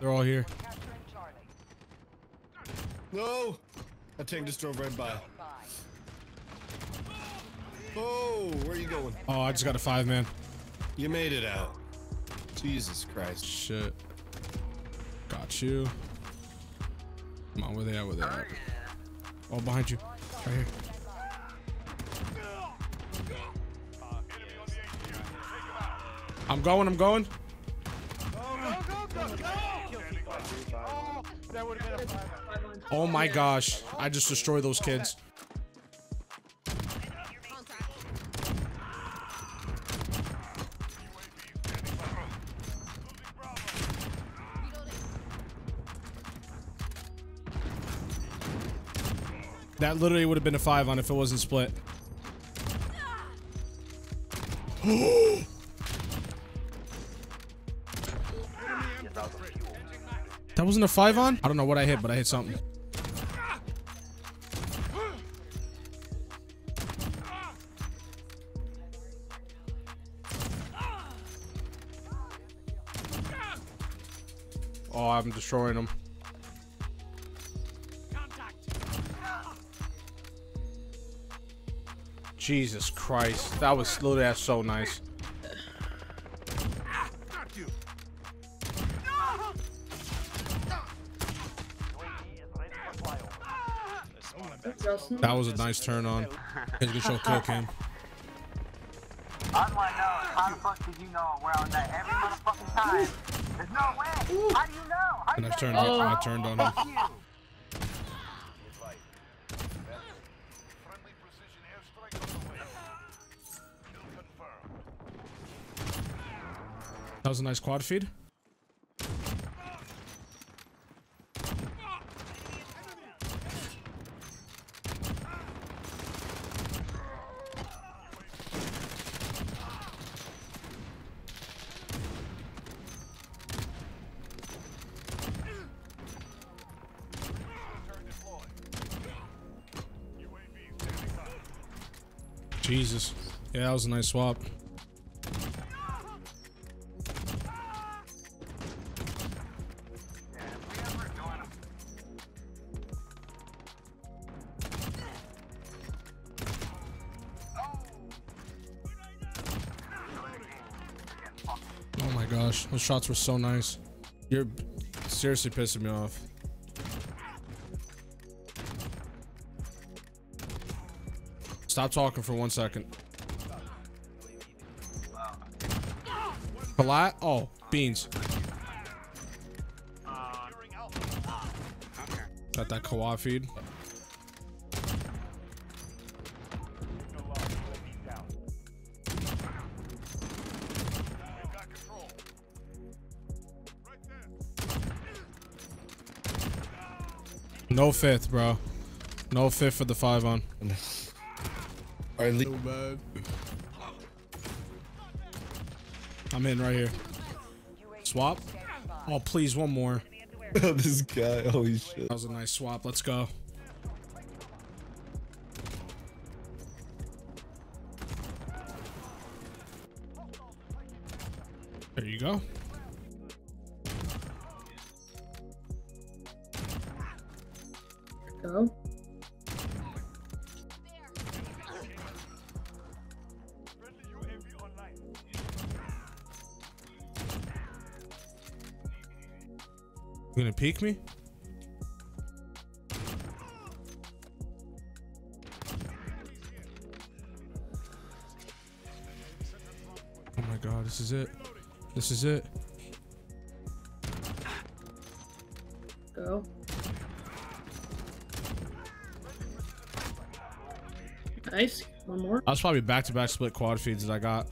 They're all here. No! That tank just drove right by. Oh, where are you going? Oh, I just got a five man. You made it out. Jesus Christ. Shit. Got you. Come on, where they at? Where they at? Oh, behind you. Right here. I'm going, I'm going. Oh my gosh. I just destroyed those kids. That literally would have been a five on if it wasn't split. that wasn't a five on? I don't know what I hit, but I hit something. Oh, I'm destroying them. Jesus Christ. That was literally that's so nice. That was a nice turn on. Show kill. I how the fuck did you know where I was at every motherfucking time? There's no way. How do you know? How And I turned on, I turned on him. That was a nice quad feed. Jesus. Yeah, that was a nice swap. Oh my gosh, those shots were so nice. You're seriously pissing me off. Stop talking for one second. Palat? Oh, beans. Got that quad feed. No fifth, bro. No fifth for the five on. All right, leave. bad. I'm in right here. Swap. Oh, please, one more. this guy. Holy shit. That was a nice swap. Let's go. There you go. Go. You gonna peek me? Oh my god, this is it. This is it. Go. Nice. One more. That was probably back to back split quad feeds that I got.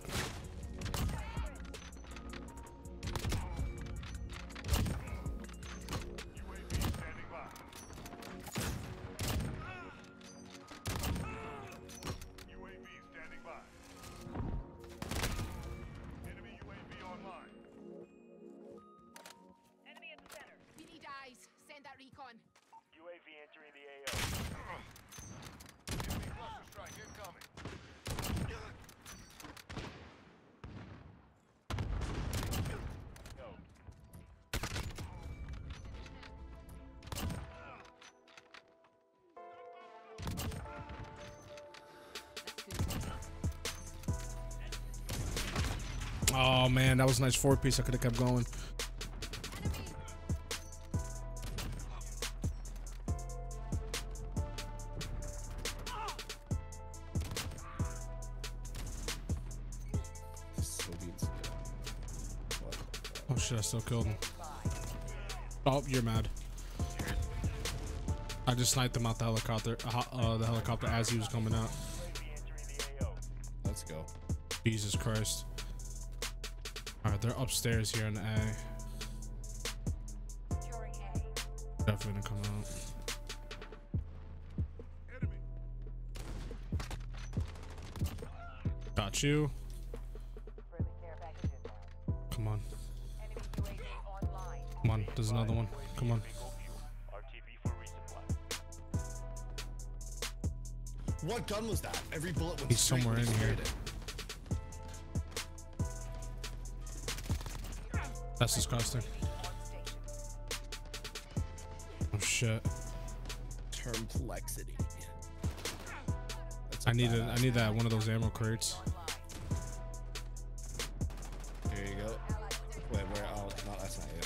Oh man, that was a nice four piece. I could have kept going. Oh shit, I still killed him. Oh, you're mad. I just sniped him out the helicopter, uh, uh, the helicopter as he was coming out. Let's go. Jesus Christ. All right, they're upstairs here in A. Definitely gonna come out. Got you. Come on. Come on. There's another one. Come on. What gun was that? Every bullet went He's somewhere in here. it. That's disgusting. Oh shit. Termplexity. I need a. I need that one of those ammo crates. There you go. Wait, where? Oh, no, that's not you.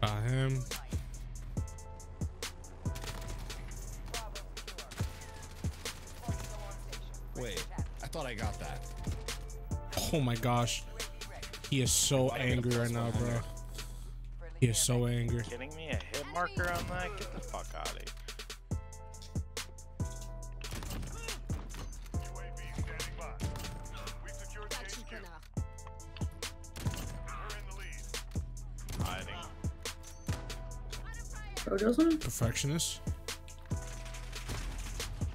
Got him. Wait, I thought I got that. Oh my gosh. He is so angry right now, bro. He is so angry. Kidding me? A hit marker on that? Get the fuck out of here. Oh, UAV standing by. We secured the Got HQ. you, Gunnar. We're in the lead. Hiding. Bro, doesn't Perfectionist.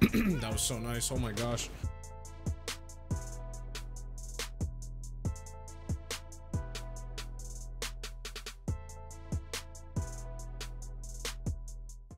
that was so nice. Oh my gosh.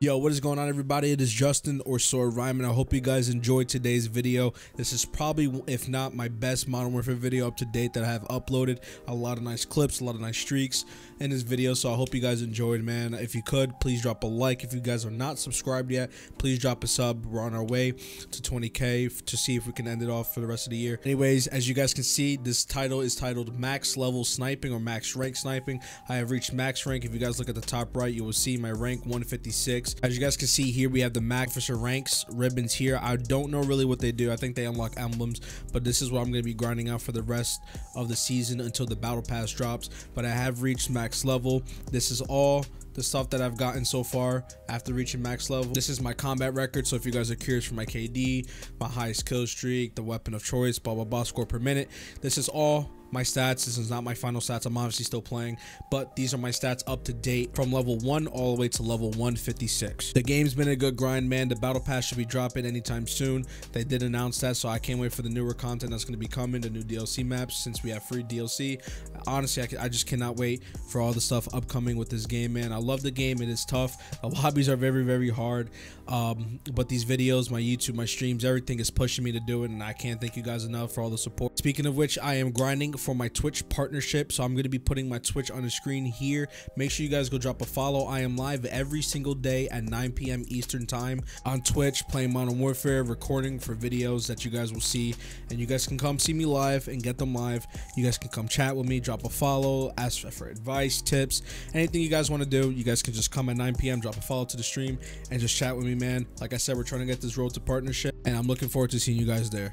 Yo, what is going on, everybody? It is Justin or SoaR Rymm. I hope you guys enjoyed today's video. This is probably, if not my best Modern Warfare video up to date that I have uploaded. A lot of nice clips, a lot of nice streaks in this video. So I hope you guys enjoyed, man. If you could, please drop a like. If you guys are not subscribed yet, please drop a sub. We're on our way to 20k to see if we can end it off for the rest of the year. Anyways, as you guys can see, this title is titled Max Level Sniping or Max Rank Sniping. I have reached max rank. If you guys look at the top right, you will see my rank 156. As you guys can see here, we have the Max Officer ranks ribbons here. I don't know really what they do. I think they unlock emblems, but this is what I'm going to be grinding out for the rest of the season until the battle pass drops. But I have reached max level. This is all the stuff that I've gotten so far after reaching max level. This is my combat record. So if you guys are curious for my KD, my highest kill streak, the weapon of choice, blah blah blah, score per minute. This is all my stats. This is not my final stats. I'm obviously still playing, but these are my stats up to date from level 1 all the way to level 156. The game's been a good grind, man. The battle pass should be dropping anytime soon. They did announce that, so I can't wait for the newer content that's going to be coming, the new DLC maps, since we have free DLC. Honestly, I, I just cannot wait for all the stuff upcoming with this game, man. I love the game. It is tough. The lobbies are very, very hard. Um, but these videos, my YouTube, my streams, everything is pushing me to do it, and I can't thank you guys enough for all the support. Speaking of which, I am grinding for my Twitch partnership, so I'm going to be putting my Twitch on the screen here. Make sure you guys go drop a follow. I am live every single day at 9 p.m. Eastern Time on Twitch, playing Modern Warfare, recording for videos that you guys will see, and you guys can come see me live and get them live. You guys can come chat with me, drop a follow, ask for advice, tips, anything you guys want to do. You guys can just come at 9 p.m., drop a follow to the stream, and just chat with me, man. Like I said, we're trying to get this road to partnership, and I'm looking forward to seeing you guys there.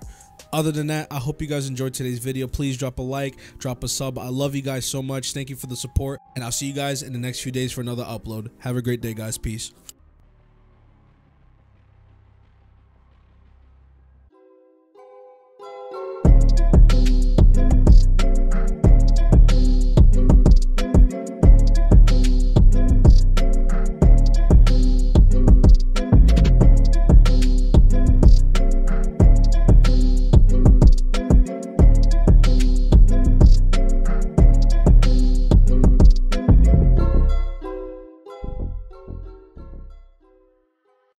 Other than that, I hope you guys enjoyed today's video. Please drop a like, drop a sub. I love you guys so much. Thank you for the support, and I'll see you guys in the next few days for another upload. Have a great day, guys. Peace.